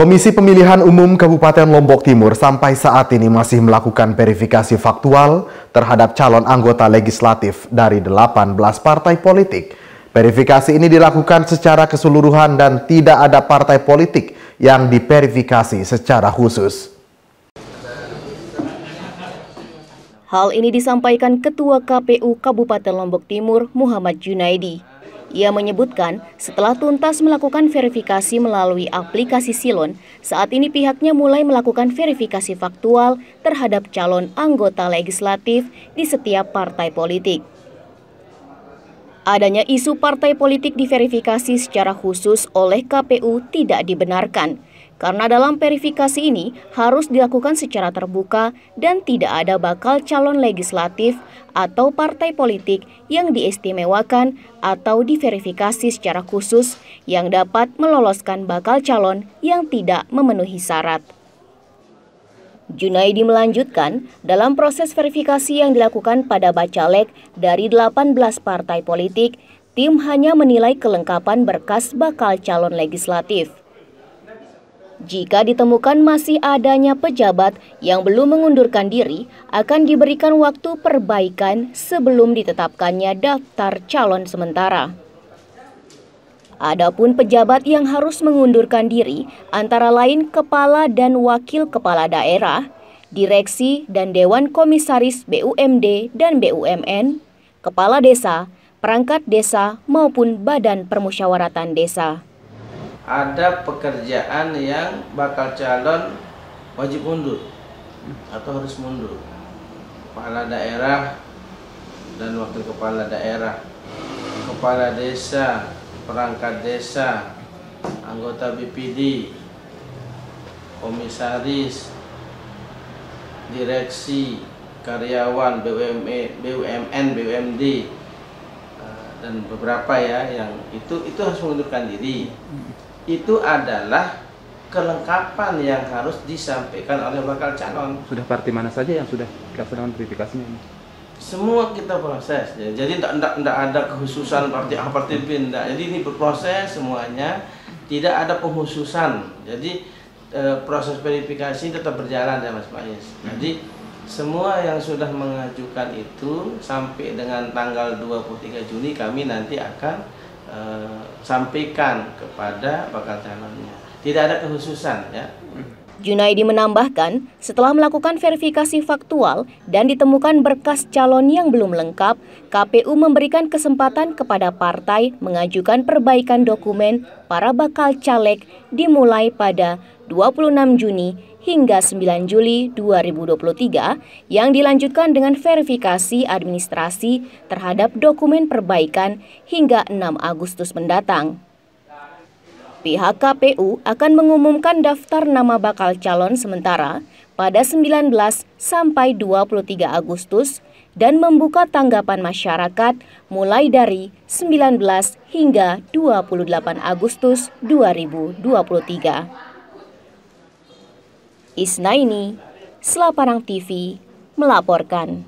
Komisi Pemilihan Umum Kabupaten Lombok Timur sampai saat ini masih melakukan verifikasi faktual terhadap calon anggota legislatif dari 18 partai politik. Verifikasi ini dilakukan secara keseluruhan dan tidak ada partai politik yang diverifikasi secara khusus. Hal ini disampaikan Ketua KPU Kabupaten Lombok Timur Muhammad Junaidi. Ia menyebutkan setelah tuntas melakukan verifikasi melalui aplikasi Silon, saat ini pihaknya mulai melakukan verifikasi faktual terhadap calon anggota legislatif di setiap partai politik. Adanya isu partai politik diverifikasi secara khusus oleh KPU tidak dibenarkan karena dalam verifikasi ini harus dilakukan secara terbuka dan tidak ada bakal calon legislatif atau partai politik yang diistimewakan atau diverifikasi secara khusus yang dapat meloloskan bakal calon yang tidak memenuhi syarat. Junaidi melanjutkan, dalam proses verifikasi yang dilakukan pada Bacalek dari 18 partai politik, tim hanya menilai kelengkapan berkas bakal calon legislatif. Jika ditemukan masih adanya pejabat yang belum mengundurkan diri, akan diberikan waktu perbaikan sebelum ditetapkannya daftar calon sementara. Adapun pejabat yang harus mengundurkan diri antara lain kepala dan wakil kepala daerah, direksi dan dewan komisaris BUMD dan BUMN, kepala desa, perangkat desa maupun badan permusyawaratan desa ada pekerjaan yang bakal calon wajib mundur atau harus mundur. Kepala daerah dan wakil kepala daerah kepala desa perangkat desa anggota BPD komisaris direksi karyawan BUME, BUMN, BUMD eh, dan beberapa ya yang itu itu harus mengundurkan diri itu adalah kelengkapan yang harus disampaikan oleh bakal calon. Sudah partai mana saja yang sudah dilaksanakan verifikasinya ini? Semua kita proses. Ya. Jadi tidak ada kekhususan partai A, partai B, enggak. Jadi ini berproses semuanya, tidak ada penghususan. Jadi e, proses verifikasi tetap berjalan ya Mas Pais. Jadi semua yang sudah mengajukan itu sampai dengan tanggal 23 Juni kami nanti akan Eh, sampaikan kepada bakal calonnya. Tidak ada kekhususan ya. Junaidi menambahkan, setelah melakukan verifikasi faktual dan ditemukan berkas calon yang belum lengkap, KPU memberikan kesempatan kepada partai mengajukan perbaikan dokumen para bakal caleg dimulai pada 26 Juni hingga 9 Juli 2023 yang dilanjutkan dengan verifikasi administrasi terhadap dokumen perbaikan hingga 6 Agustus mendatang. Pihak KPU akan mengumumkan daftar nama bakal calon sementara pada 19 sampai 23 Agustus dan membuka tanggapan masyarakat mulai dari 19 hingga 28 Agustus 2023. Isnaini, Selaparang TV, melaporkan.